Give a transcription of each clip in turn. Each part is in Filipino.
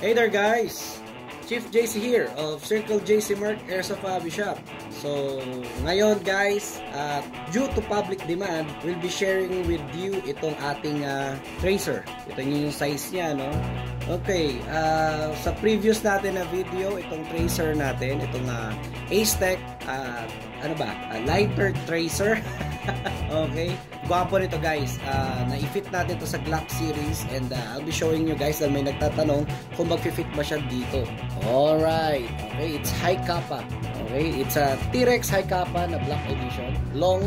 Hey there guys! Chief JC here of Circle JC Merc Airsoft Hobby Shop. So, ngayon guys, uh, due to public demand, we'll be sharing with you itong ating uh, tracer. Ito yung size niya, no? Okay, uh, sa previous natin na video, itong tracer natin, itong uh, Ace-Tech, uh, ano ba, uh, lighter tracer. okay, gwapo nito guys. Uh, na-fit natin to sa Glock series and uh, I'll be showing you guys na may nagtatanong kung mag-fit ba siya dito. Alright, okay, it's high kappa. Okay, it's a T-Rex high kappa na black edition. Long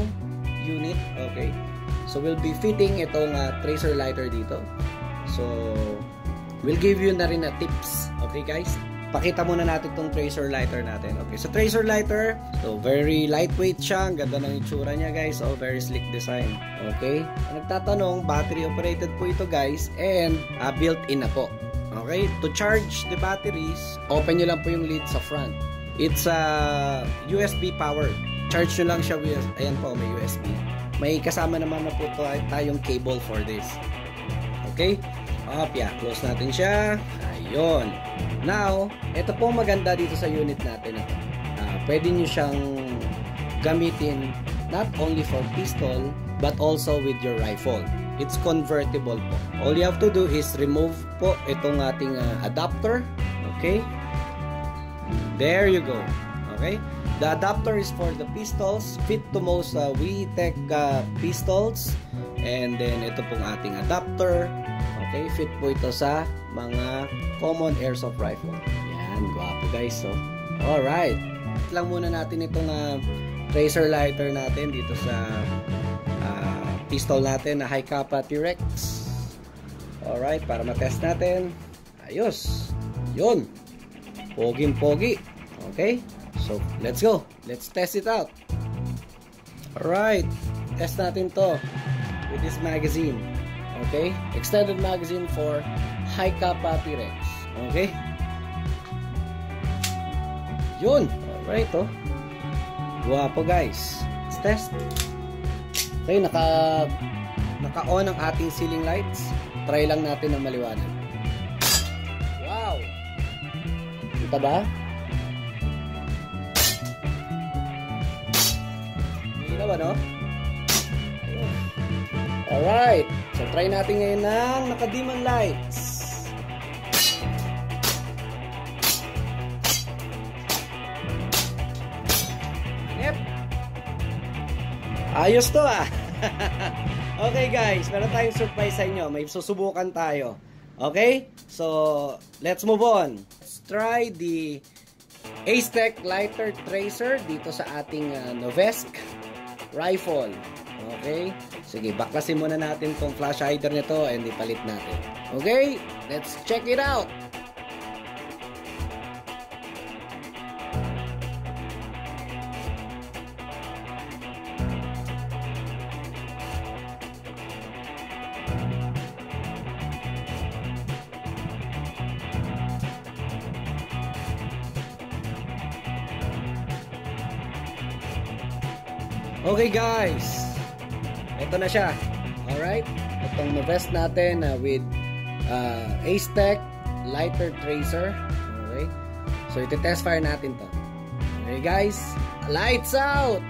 unit, okay. So we'll be fitting itong uh, tracer lighter dito. So, we'll give you na rin na tips. Okay guys? Pakita muna natin tong tracer lighter natin. Okay, so tracer lighter, so very lightweight siya, ang ganda ng itsura niya guys, so very sleek design. Okay, nagtatanong, battery operated po ito guys, and uh, built-in na po. Okay, to charge the batteries, open nyo lang po yung lid sa front. It's uh, USB powered. Charge nyo lang siya with, ayan po, may USB. May kasama naman na po tayong cable for this. Okay, up, yeah, close natin siya. Ayun. Now, ito po maganda dito sa unit natin. Uh, pwede nyo siyang gamitin not only for pistol but also with your rifle. It's convertible po. All you have to do is remove po itong ating uh, adapter. Okay? There you go. Okay? The adapter is for the pistols. Fit to most uh, WeTech uh, pistols. And then ito pong ating adapter. Okay? Fit po ito sa mga common airsoft rifle. Yan, guwapo guys. So, alright. lang muna natin itong uh, tracer lighter natin dito sa uh, pistol natin na high kappa T-Rex. Alright, para matest natin. Ayos. Yun. Poging-pogi. Okay? So, let's go. Let's test it out. Alright. Test natin to with this magazine. Okay? Extended magazine for high kappa T-Rex. Okay? Yun! Alright, oh. Guwapo, guys. Let's test. Okay, naka naka-on ang ating ceiling lights. Try lang natin ng maliwanag. Wow! Kita ba? Hindi ba, no? Alright. So, try natin ngayon ng naka-demon lights. Yep. Ayos to ah. okay guys, meron tayong surprise sa inyo. May susubukan tayo. Okay? So, let's move on. Let's try the Ace-Tech Lighter Tracer dito sa ating uh, Novesk rifle. Okay? Sige, baklasin muna natin tong flash hider nito and ipalit natin. Okay? Let's check it out! Okay guys, ito na siya. Alright? Itong na-vest natin uh, with uh, Ace-Tech Lighter Tracer. Okay? So, iti-test fire natin to. Okay guys? Lights out!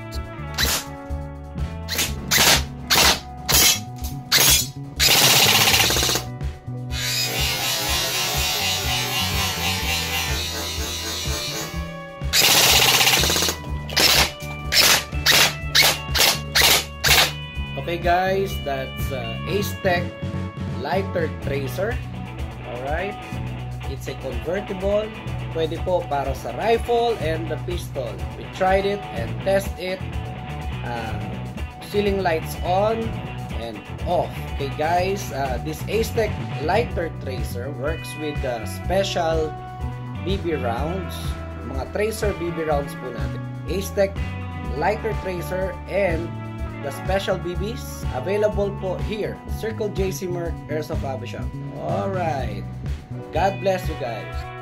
Okay guys, that's uh, Ace-Tech Lighter Tracer. Alright. It's a convertible. Pwede po para sa rifle and the pistol. We tried it and test it. Uh, ceiling lights on and off. Okay guys, uh, this Ace-Tech Lighter Tracer works with uh, special BB rounds. Mga tracer BB rounds po natin. Ace-Tech Lighter Tracer and the special BBs available po here. Circle JC Merc Airsoft Hobby Shop. Alright. God bless you guys.